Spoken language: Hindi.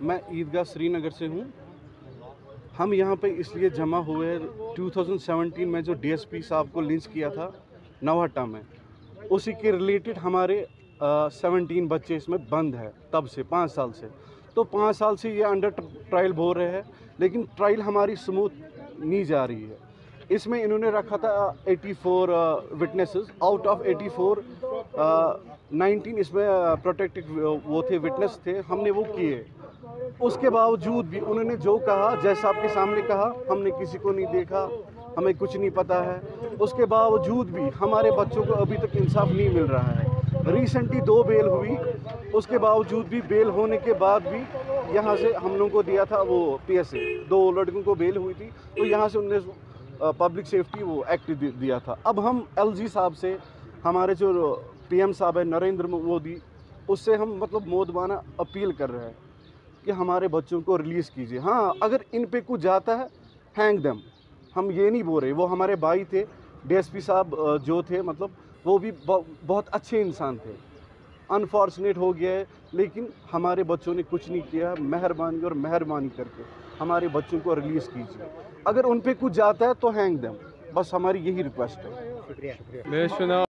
मैं ईदगाह श्रीनगर से हूँ। हम यहाँ पे इसलिए जमा हुए हैं। 2017 में जो डीएसपी साहब को लिंच किया था, नवाटा में, उसी के रिलेटेड हमारे सेवनटीन बच्चे इसमें बंद है, तब से, पाँच साल से। तो पाँच साल से ये अंडर ट्रायल हो रहे हैं। लेकिन ट्रायल हमारी स्मूथ नहीं जा रही है। इसमें इन्होंने रखा था 84 विटनेसेस आउट ऑफ़ 84 19 इसमें प्रोटेक्टेड वो थे विटनेस थे, हमने वो किए। उसके बावजूद भी उन्होंने जो कहा, जैसा आपके सामने कहा, हमने किसी को नहीं देखा, हमें कुछ नहीं पता है। उसके बावजूद भी हमारे बच्चों को अभी तक इंसाफ नहीं मिल रहा है। रिसेंटली दो बेल हुई उसके बावजूद भी बेल होने के बाद भी यहाँ से हम लोगों को दिया था वो पीएसए दो लड़कों को बेल हुई थी तो यहाँ से उनने पब्लिक सेफ्टी वो एक्ट दिया था। अब हम एलजी साहब से, हमारे जो पीएम साहब है, नरेंद्र मोदी, उससे हम मतलब मोदबाना अपील कर रहे हैं कि हमारे बच्चों को रिलीज़ कीजिए। हाँ अगर इन पे कुछ जाता है हैंग दम हम ये नहीं बोल रहे, वो हमारे भाई थे डीएसपी साहब जो थे मतलब वो भी बहुत अच्छे इंसान थे। अनफॉर्चुनेट हो गया है लेकिन हमारे बच्चों ने कुछ नहीं किया मेहरबानी और मेहरबानी करके हमारे बच्चों को रिलीज़ कीजिए। अगर उन पर कुछ जाता है तो हैंग दम बस हमारी यही रिक्वेस्ट है। शुक्रिया। चुनाव